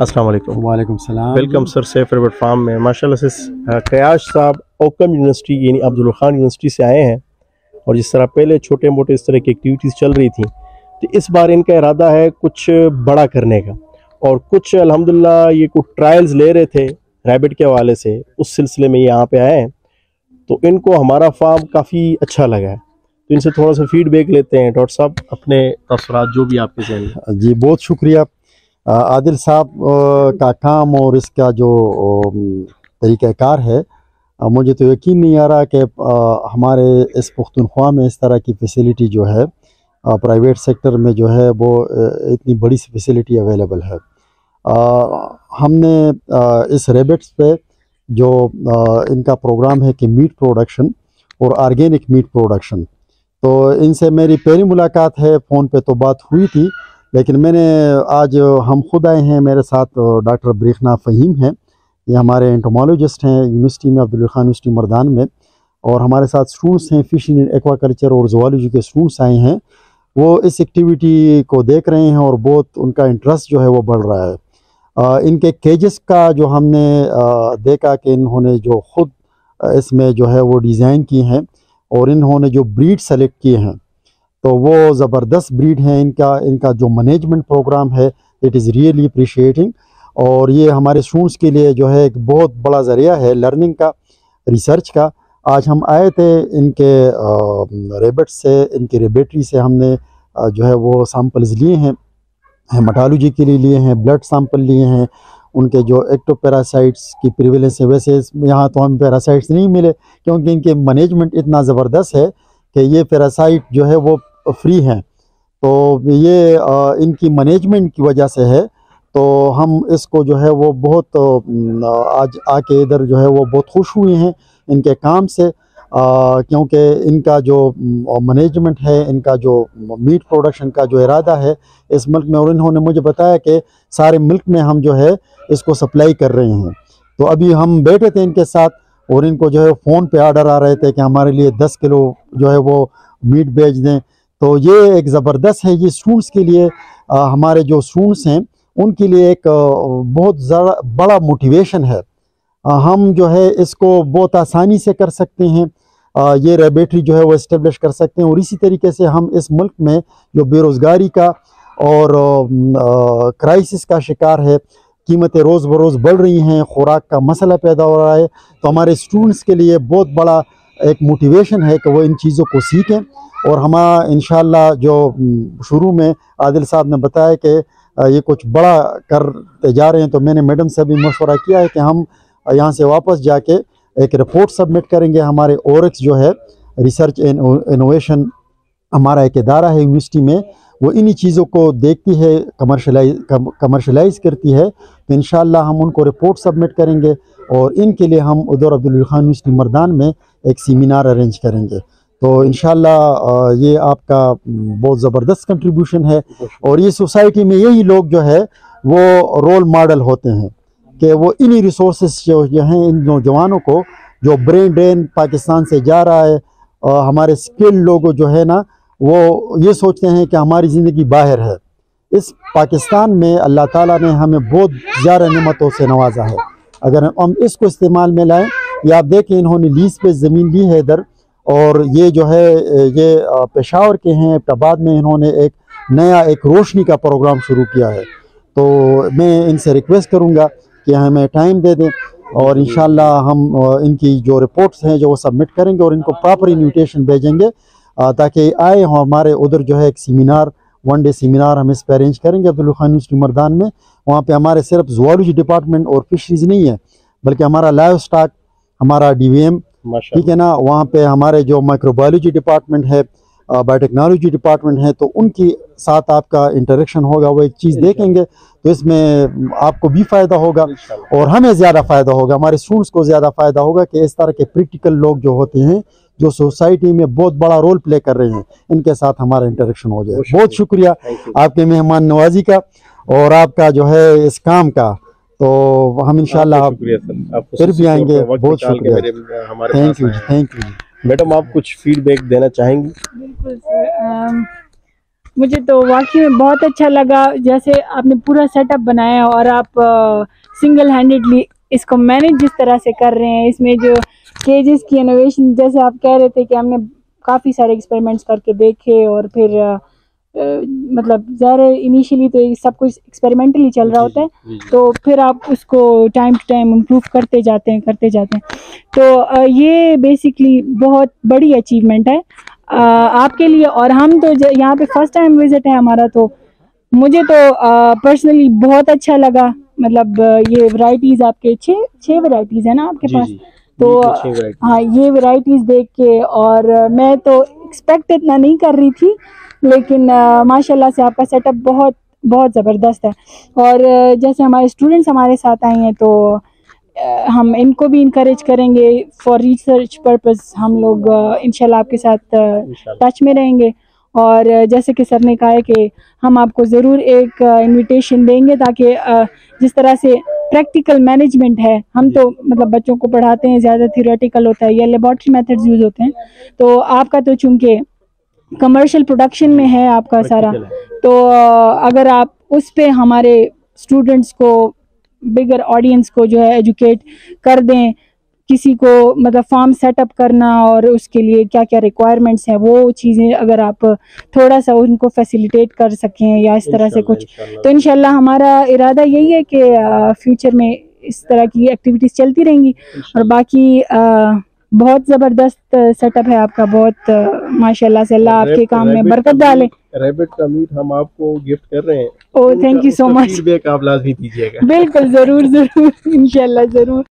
अस्सलाम वालेकुम वालेकुम सलाम welcome sir safe rabbit farm में। माशाल्लाह से कयाश साहब ओकम यूनिवर्सिटी यानी अब्दुल खान यूनिवर्सिटी से आए हैं। और जिस तरह पहले छोटे मोटे इस तरह की एक्टिविटीज़ चल रही थी तो इस बार इनका इरादा है कुछ बड़ा करने का। और कुछ अलहमदिल्ला ये कुछ ट्रायल्स ले रहे थे रैबिट के हवाले से उस सिलसिले में ये यहाँ पे आए हैं। तो इनको हमारा फार्म काफ़ी अच्छा लगा है। तो इनसे थोड़ा सा फीडबैक लेते हैं। डॉक्टर साहब अपने तसरात जो भी आपके जहन जी बहुत शुक्रिया। आदिल साहब का काम और इसका जो तरीक़ाकार है मुझे तो यकीन नहीं आ रहा कि हमारे इस पुख्तनख्वा में इस तरह की फैसिलिटी जो है प्राइवेट सेक्टर में जो है वो इतनी बड़ी सी फैसिलिटी अवेलेबल है। अ, हमने अ, इस रेबिट्स पे जो अ, इनका प्रोग्राम है कि मीट प्रोडक्शन और ऑर्गेनिक मीट प्रोडक्शन तो इनसे मेरी पहली मुलाकात है फ़ोन पे तो बात हुई थी लेकिन मैंने आज हम खुद आए हैं मेरे साथ डॉक्टर ब्रेखना फ़हीम हैं। ये हमारे एंटोमोलॉजिस्ट हैं यूनिवर्सिटी में अब्दुल खान यूनिवर्सिटी मरदान में। और हमारे साथ स्टूडेंट्स हैं फिशिंग एंड एक्वाकल्चर और जोलॉजी के स्टूडेंट्स आए हैं। वो इस एक्टिविटी को देख रहे हैं और बहुत उनका इंटरेस्ट जो है वो बढ़ रहा है। अ, इनके केजेस का जो हमने अ, देखा कि इन्होंने जो ख़ुद इसमें जो है वो डिज़ाइन किए हैं और इन्होंने जो ब्रीड सेलेक्ट किए हैं। तो वो ज़बरदस्त ब्रीड हैं इनका इनका जो मैनेजमेंट प्रोग्राम है इट इज़ रियली अप्रिशिएटिंग और ये हमारे स्टूडेंट्स के लिए जो है एक बहुत बड़ा ज़रिया है लर्निंग का रिसर्च का। आज हम आए थे इनके रेबट से, इनकी रेबेटरी से हमने जो है वो सैम्पल्स लिए हैं। हेमाटोलॉजी के लिए लिए हैं ब्लड सैंपल लिए हैं। उनके जो एक्टोपैरासाइट्स की प्रिवेलेंस है, वैसे यहाँ तो हमें पैरासाइट्स नहीं मिले, क्योंकि इनके मैनेजमेंट इतना ज़बरदस्त है कि ये पैरासाइट जो है वो फ्री हैं। तो ये इनकी मैनेजमेंट की वजह से है। तो हम इसको जो है वो बहुत आज आके इधर जो है वो बहुत खुश हुए हैं इनके काम से। क्योंकि इनका जो मैनेजमेंट है, इनका जो मीट प्रोडक्शन का जो इरादा है, इस मुल्क में, और इन्होंने मुझे बताया कि सारे मुल्क में हम जो है इसको सप्लाई कर रहे हैं। तो अभी हम बैठे थे इनके साथ और इनको जो है फ़ोन पे ऑर्डर आ रहे थे कि हमारे लिए दस किलो जो है वो मीट भेज दें। तो ये एक ज़बरदस्त है ये स्टूडेंट्स के लिए अ, हमारे जो स्टूडेंट्स हैं उनके लिए एक बहुत बड़ा मोटिवेशन है। अ, हम जो है इसको बहुत आसानी से कर सकते हैं। अ, ये रेबेटरी जो है वो इस्टेब्लिश कर सकते हैं और इसी तरीके से हम इस मुल्क में जो बेरोज़गारी का और क्राइसिस का शिकार है कीमतें रोज़ बरोज़ बढ़ रही हैं खुराक का मसला पैदा हो रहा है तो हमारे स्टूडेंट्स के लिए बहुत बड़ा एक मोटिवेशन है कि वो इन चीज़ों को सीखें। और हम इन जो शुरू में आदिल साहब ने बताया कि ये कुछ बड़ा करते जा रहे हैं तो मैंने मैडम से भी मशवरा किया है कि हम यहाँ से वापस जाके एक रिपोर्ट सबमिट करेंगे। हमारे ओरक्स जो है, रिसर्च एंड इनोवेशन हमारा एक इदारा है यूनिवर्सिटी में, वो इन्हीं चीज़ों को देखती है कमर्शलाइज कमर्शलाइज करती है। तो इन हम उनको रिपोर्ट सबमिट करेंगे और इनके लिए हम उधर अब्दुल खान यूनिवर्सिटी मरदान में एक सेमिनार अरेंज करेंगे। तो इन ये आपका बहुत ज़बरदस्त कंट्रीब्यूशन है। और ये सोसाइटी में यही लोग जो है, वो रोल मॉडल होते हैं कि वो इन्हीं रिसोर्स जो जो हैं, इन नौजवानों को जो ब्रेन ड्रेन पाकिस्तान से जा रहा है और हमारे स्किल्ड लोग जो है ना, वो ये सोचते हैं कि हमारी ज़िंदगी बाहर है। इस पाकिस्तान में अल्लाह ताला ने हमें बहुत ज़्यादा नमतों से नवाजा है। अगर हम इसको इस्तेमाल में लाएँ, या आप देखें, इन्होंने लीज पे ज़मीन ली है इधर और ये जो है ये पेशावर के हैं एबटाबाद में इन्होंने एक नया, एक रोशनी का प्रोग्राम शुरू किया है। तो मैं इनसे रिक्वेस्ट करूँगा कि हमें टाइम दे दें और इन हम इनकी जो रिपोर्ट्स हैं जो वो सबमिट करेंगे और इनको प्रॉपर इन्विटेशन भेजेंगे ताकि आए हमारे उधर जो है एक सेमिनार, वन डे सेमिनार हम इस पर अरेंज करेंगे अब्दुल खान यूनिवर्सिटी मरदान में। वहाँ पे हमारे सिर्फ़ जोलॉजी डिपार्टमेंट और फिशरीज नहीं है, बल्कि हमारा लाइव स्टॉक हमारा डी ठीक है ना? वहाँ पे हमारे जो माइक्रोबायोलॉजी डिपार्टमेंट है बायोटेक्नोलॉजी डिपार्टमेंट है तो उनकी साथ आपका इंटरेक्शन होगा वो एक चीज़ देखेंगे तो इसमें आपको भी फ़ायदा होगा और हमें ज़्यादा फ़ायदा होगा हमारे स्टूडेंट्स को ज़्यादा फ़ायदा होगा कि इस तरह के प्रैक्टिकल लोग जो होते हैं जो सोसाइटी में बहुत बड़ा रोल प्ले कर रहे हैं इनके साथ हमारा इंटरेक्शन हो जाए। बहुत शुक्रिया। आपके मेहमान नवाजी का और आपका जो है इस काम का। तो हम इंशाल्लाह आप शुक्रिया सर। आपको फिर भी आएँगे, बहुत शुक्रिया। Thank you thank you madam आप कुछ फीडबैक देना चाहेंगी? बिल्कुल सर मुझे तो वाकई में बहुत अच्छा लगा जैसे आपने पूरा सेटअप बनाया और आप सिंगल हैंडेडली इसको मैनेज जिस तरह से कर रहे हैं इसमें जो केजेस की इनोवेशन जैसे आप कह रहे थे कि हमने काफ़ी सारे एक्सपेरिमेंट्स करके देखे और फिर अ, मतलब ज़ाहिर इनिशियली तो ये सब कुछ एक्सपेरिमेंटली चल रहा होता है तो फिर आप उसको टाइम टू टाइम इम्प्रूव करते जाते हैं करते जाते हैं। तो ये बेसिकली बहुत बड़ी अचीवमेंट है। आपके लिए और हम तो यहाँ पे फ़र्स्ट टाइम विज़िट है हमारा तो मुझे तो पर्सनली बहुत अच्छा लगा। मतलब ये वैरायटीज़ आपके छः छः वैरायटीज़ है ना आपके पास? तो हाँ ये वैरायटीज़ देख के और मैं तो एक्सपेक्ट इतना नहीं कर रही थी लेकिन माशाल्लाह से आपका सेटअप बहुत बहुत ज़बरदस्त है। और जैसे हमारे स्टूडेंट्स हमारे साथ आए हैं तो हम इनको भी इनक्रेज करेंगे। फॉर रिसर्च पर्पस हम लोग इंशाल्लाह आपके साथ टच में रहेंगे। और जैसे कि सर ने कहा है कि हम आपको ज़रूर एक इनविटेशन देंगे ताकि जिस तरह से प्रैक्टिकल मैनेजमेंट है। हम तो मतलब बच्चों को पढ़ाते हैं ज़्यादा थियोरेटिकल होता है या लेबॉर्ट्री मेथड्स यूज़ होते हैं। तो आपका तो चूँकि कमर्शियल प्रोडक्शन में है आपका सारा तो अगर आप उस पर हमारे स्टूडेंट्स को बिगर ऑडियंस को जो है एजुकेट कर दें किसी को मतलब फार्म सेटअप करना और उसके लिए क्या क्या रिक्वायरमेंट्स हैं वो चीज़ें अगर आप थोड़ा सा उनको फैसिलिटेट कर सकें या इस तरह से कुछ तो इनशाला हमारा इरादा यही है कि फ्यूचर में इस तरह की एक्टिविटीज़ चलती रहेंगी। और बाकी अ, बहुत ज़बरदस्त सेटअप है आपका बहुत माशाल्लाह से अल्लाह आपके काम में बरकत डाले। रैबिट का मीट हम आपको गिफ्ट कर रहे हैं। Oh thank you so much आप लाजमी दीजिएगा। बिल्कुल ज़रूर ज़रूर इंशाल्लाह ज़रूर।